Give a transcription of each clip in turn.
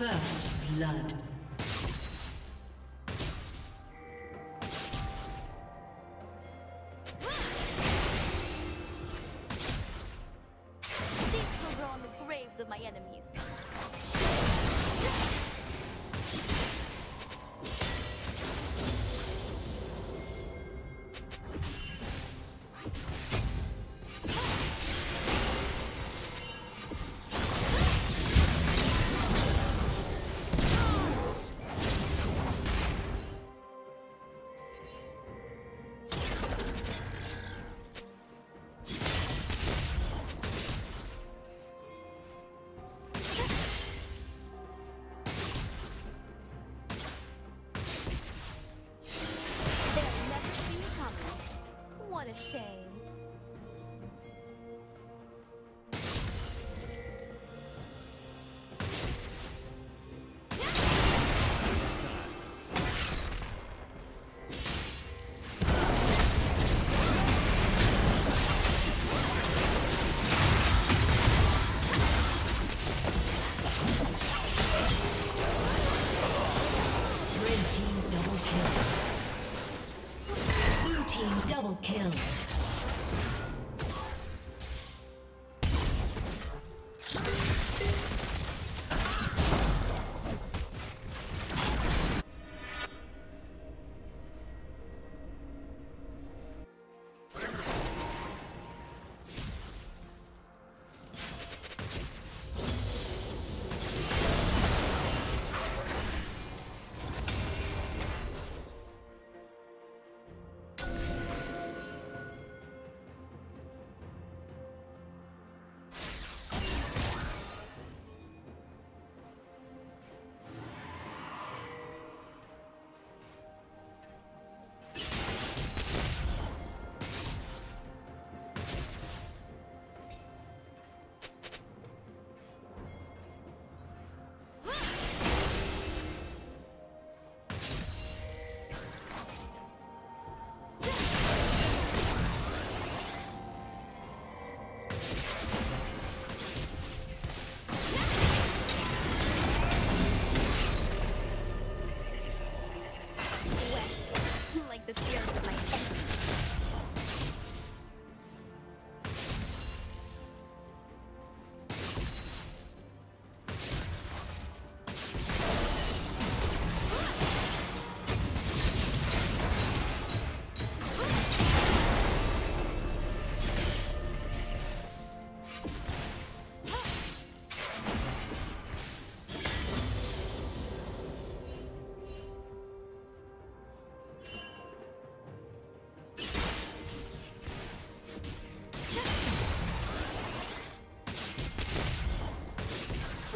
First blood.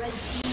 Red team.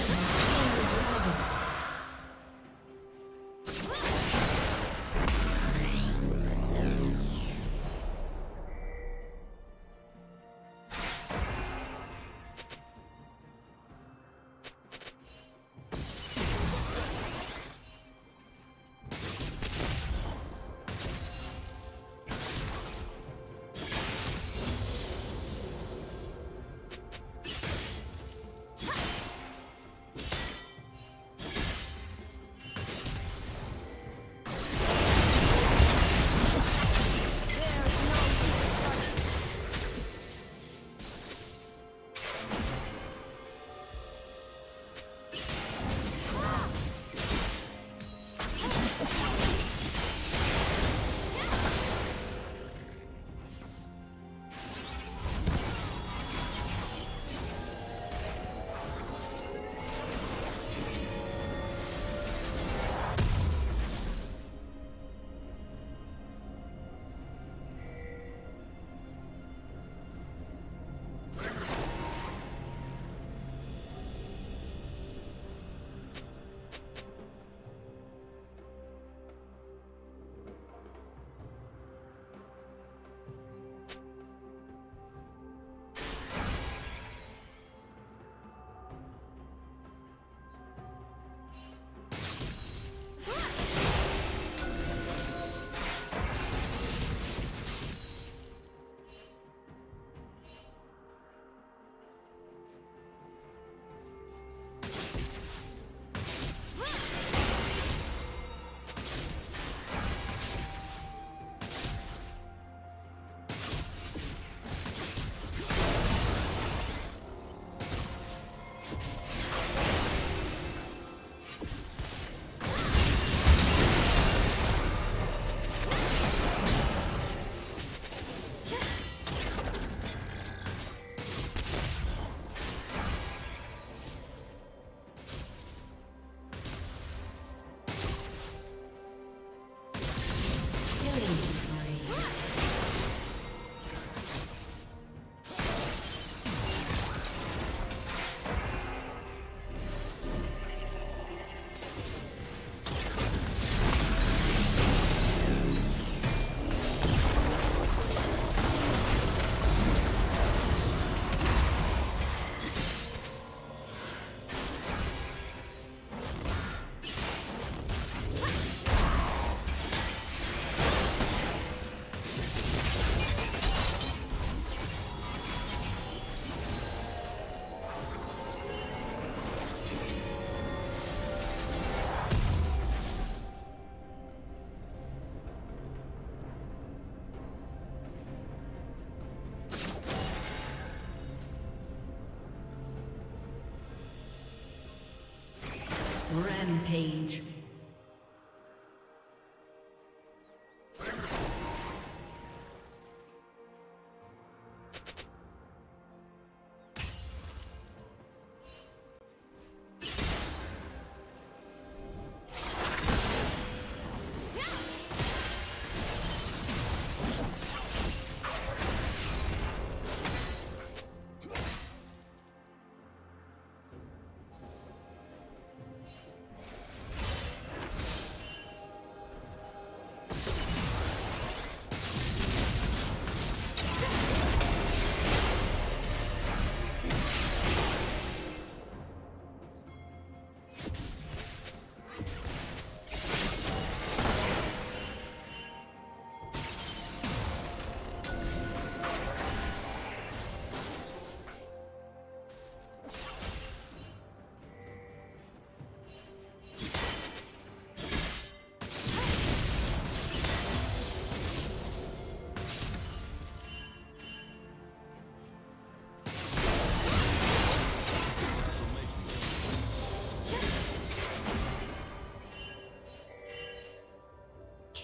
Rampage.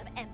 Of empires.